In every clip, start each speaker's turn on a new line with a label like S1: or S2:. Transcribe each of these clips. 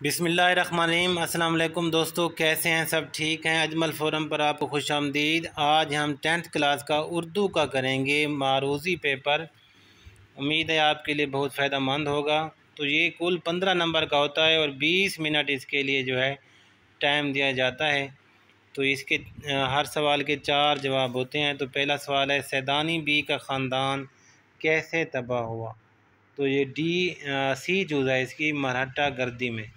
S1: बिसमीम अल्लाम दोस्तों, कैसे हैं? सब ठीक हैं? अजमल फ़ोरम पर आपको खुश आमदीद आज हम टेंथ क्लास का उर्दू का करेंगे। मारूजी पेपर। उम्मीद है आपके लिए बहुत फ़ायदा मंद होगा। तो ये कुल पंद्रह नंबर का होता है और बीस मिनट इसके लिए जो है टाइम दिया जाता है। तो इसके हर सवाल के चार जवाब होते हैं। तो पहला सवाल है, सैदानी बी का ख़ानदान कैसे तबाह हुआ? तो ये डी सी जुज़ है इसकी मरहटा गर्दी में।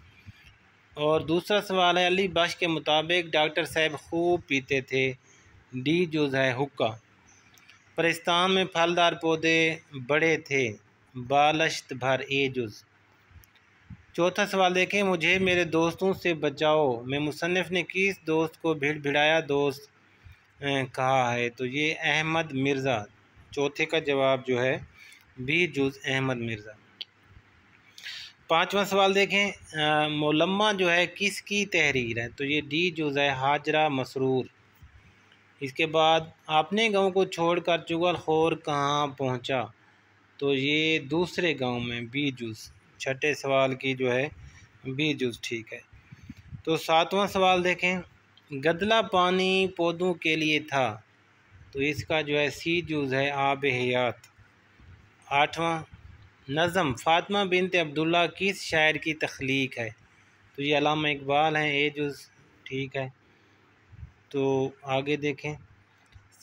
S1: और दूसरा सवाल है, अली बख्श के मुताबिक डॉक्टर साहब खूब पीते थे। डी जुज़ है हुक्का। परिस्तान में फलदार पौधे बड़े थे। बालश्त भर ए जुज़। चौथा सवाल देखें, मुझे मेरे दोस्तों से बचाओ। मैं मुसनफ़ ने किस दोस्त को भिड़ भिड़ाया दोस्त कहा है? तो ये अहमद मिर्ज़ा। चौथे का जवाब जो है, बी जुज़ अहमद मिर्ज़ा। पांचवा सवाल देखें मोलम्मा जो है किसकी तहरीर है? तो ये डी जुज़ है हाजरा मसरूर। इसके बाद अपने गाँव को छोड़कर चुगल खोर कहाँ पहुँचा? तो ये दूसरे गाँव में बी जुज़, छठे सवाल की जो है, बी जुज़ ठीक है। तो सातवां सवाल देखें, गदला पानी पौधों के लिए था तो इसका जो है सी जुज़ है आब हयात आठवां नज़म, फ़ातिमा बिनत अब्दुल्ला किस शायर की तख्लीक है। तो ये अलामा इकबाल हैं ए जुज़ ठीक है। तो आगे देखें,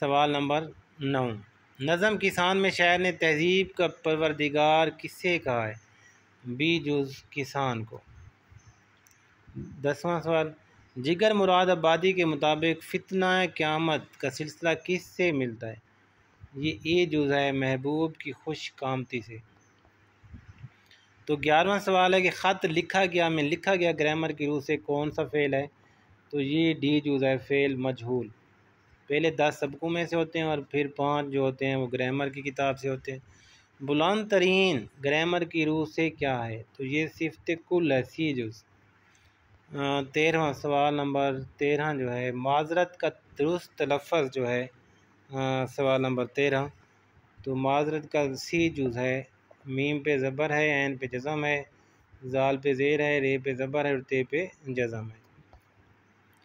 S1: सवाल नंबर नौ। नज़म किसान में शायर ने तहजीब का परवरदिगार किससे कहा है? बी, जुज़ किसान को। दसवां सवाल, जिगर मुराद आबादी के मुताबिक फितना क़्यामत का सिलसिला किस से मिलता है? ये ए, जुज़ है, महबूब की खुश कामती से। तो ग्यारहवा सवाल है कि ख़त लिखा गया में लिखा गया ग्रामर की रूह से कौन सा फ़ेल है? तो ये डी जूज़ है फ़ेल मजहूल पहले दस सबकों में से होते हैं और फिर पाँच जो होते हैं वो ग्रामर की किताब से होते हैं। बुलंद तरीन ग्रामर की रूह से क्या है? तो ये सिफ्त कुल है सी जुज़ तेरहवा सवाल नंबर तेरह जो है माजरत का दुरुस्त लफ्ज़ जो है आ, सवाल नंबर तेरह। तो माजरत का सी जुज़ है मीम पे ज़बर है एन पे जज़म है, ज़ाल पे ज़ेर है, रे पे ज़बर है और ते पे जज़म है।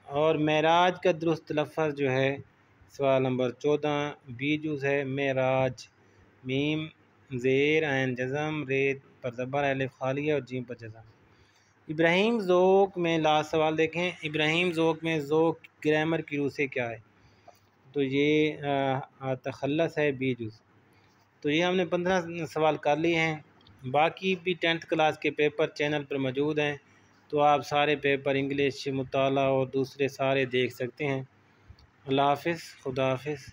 S1: और महराज का दुरुस्त लफ्ज़ जो है, सवाल नंबर चौदह बी बीजूस है महराज मीम, ज़ेर एन जज़म, रे पर ज़बर है खालिया और जीम पर जज़म। इब्राहिम ज़ोक में लास्ट सवाल देखें, इब्राहिम ज़ोक में ज़ोक ग्रामर की रूह से क्या है? तो ये तखलस है बीजुज़। तो ये हमने पंद्रह सवाल कर लिए हैं। बाकी भी टेंथ क्लास के पेपर चैनल पर मौजूद हैं तो आप सारे पेपर इंग्लिश, मुताला और दूसरे सारे देख सकते हैं। अल्लाह हाफ़ खुदा हाफिज़।